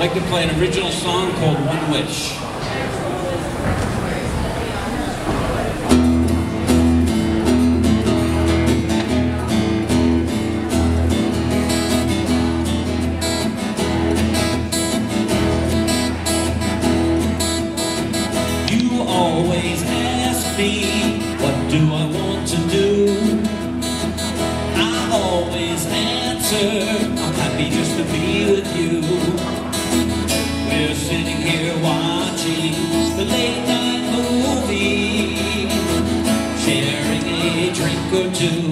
I'd like to play an original song called One Wish. You always ask me, what do I want to do? I always answer, I'm happy just to be with you. We're sitting here watching the late night movie, sharing a drink or two,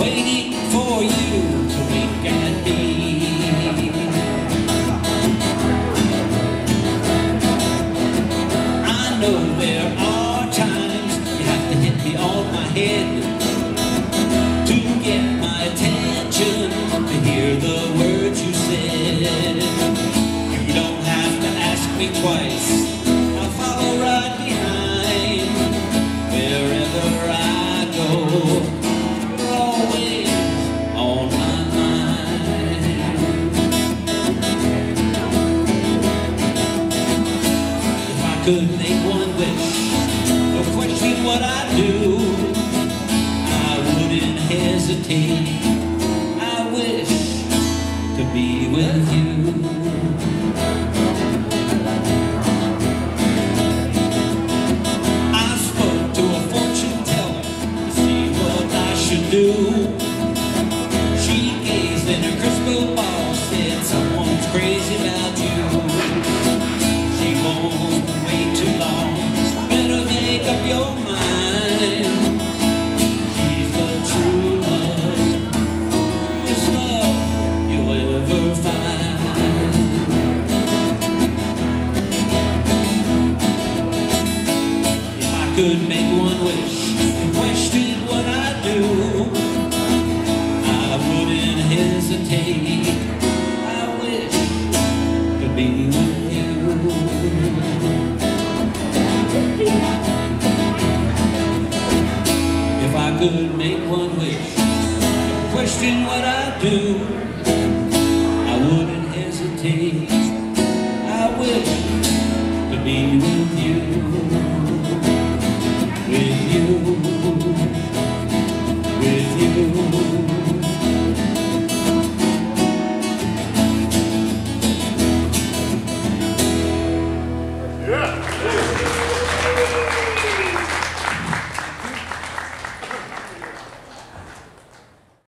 waiting for you to. I know there are times you have to hit me on my head me twice, I'll follow right behind. Wherever I go, you're always on my mind. If I could make one wish, or question what I'd do, I wouldn't hesitate. Do. She gazed in her crystal ball, said someone's crazy about you. She won't wait too long. Better make up your mind. She's the true love, this love you'll ever find. If I could make one wish question If I could make one wish question what I do, I wouldn't hesitate. I wish to be with you, with you, with you.